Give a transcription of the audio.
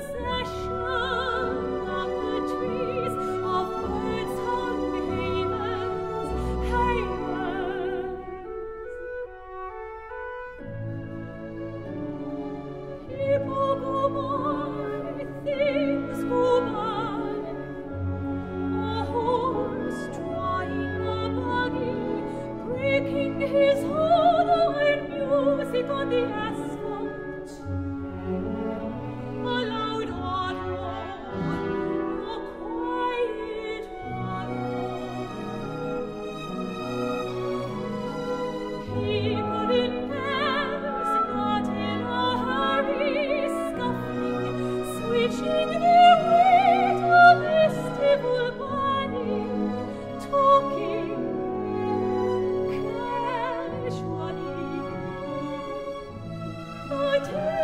sphere A